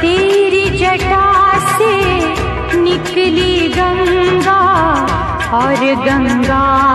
तेरी जटा से निकली गंगा और गंगा